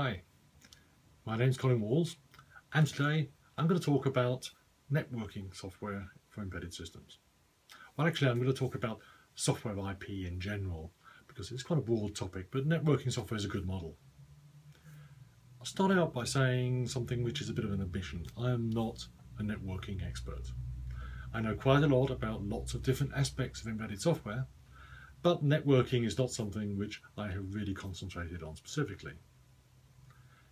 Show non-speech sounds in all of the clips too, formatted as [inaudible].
Hi, my name's Colin Walls and today I'm going to talk about networking software for embedded systems. Well actually I'm going to talk about software IP in general because it's quite a broad topic but networking software is a good model. I'll start out by saying something which is a bit of an admission. I am not a networking expert. I know quite a lot about lots of different aspects of embedded software but networking is not something which I have really concentrated on specifically.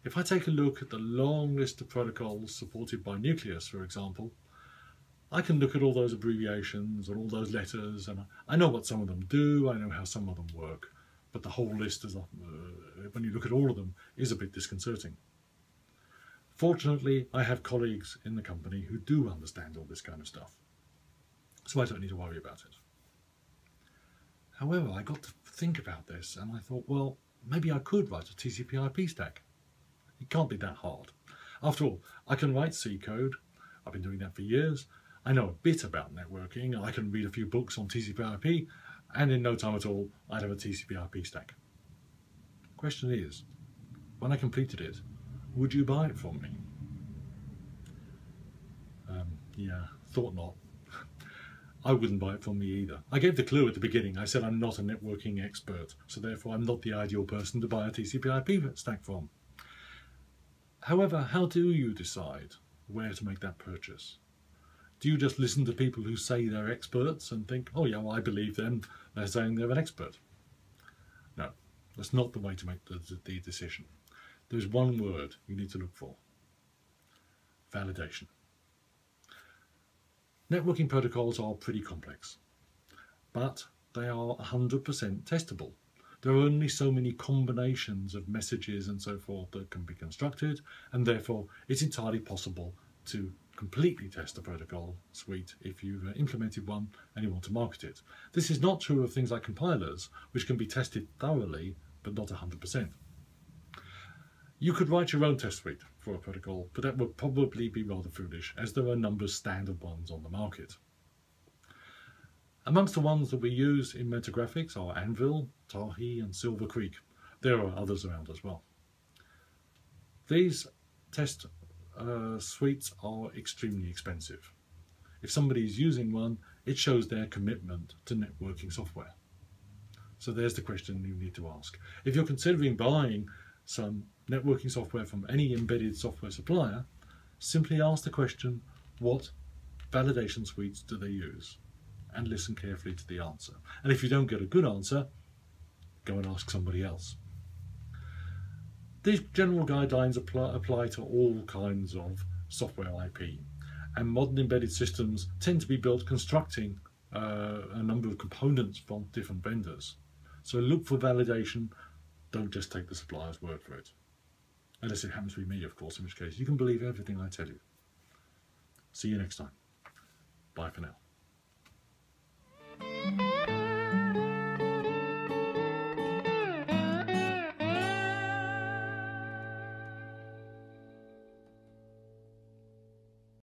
If I take a look at the long list of protocols supported by Nucleus, for example, I can look at all those abbreviations and all those letters and I know what some of them do, I know how some of them work, but the whole list, is, uh, when you look at all of them, is a bit disconcerting. Fortunately, I have colleagues in the company who do understand all this kind of stuff, so I don't need to worry about it. However, I got to think about this and I thought, well, maybe I could write a TCP IP stack. It can't be that hard. After all, I can write C code. I've been doing that for years. I know a bit about networking. I can read a few books on TCP IP, and in no time at all, I'd have a TCP IP stack. Question is, when I completed it, would you buy it from me? Um, yeah, thought not. [laughs] I wouldn't buy it from me either. I gave the clue at the beginning. I said I'm not a networking expert, so therefore I'm not the ideal person to buy a TCP IP stack from. However, how do you decide where to make that purchase? Do you just listen to people who say they're experts and think, oh yeah, well, I believe them, they're saying they're an expert? No, that's not the way to make the, the decision. There's one word you need to look for. Validation. Networking protocols are pretty complex, but they are 100% testable there are only so many combinations of messages and so forth that can be constructed, and therefore it's entirely possible to completely test a protocol suite if you've implemented one and you want to market it. This is not true of things like compilers, which can be tested thoroughly, but not 100%. You could write your own test suite for a protocol, but that would probably be rather foolish, as there are a number of standard ones on the market. Amongst the ones that we use in Mentor Graphics are ANVL, Tahi and Silver Creek. There are others around as well. These test uh, suites are extremely expensive. If somebody is using one, it shows their commitment to networking software. So there's the question you need to ask. If you're considering buying some networking software from any embedded software supplier, simply ask the question, what validation suites do they use? And listen carefully to the answer. And if you don't get a good answer, go and ask somebody else. These general guidelines apply, apply to all kinds of software IP, and modern embedded systems tend to be built constructing uh, a number of components from different vendors. So look for validation, don't just take the supplier's word for it. Unless it happens to be me, of course, in which case you can believe everything I tell you. See you next time. Bye for now.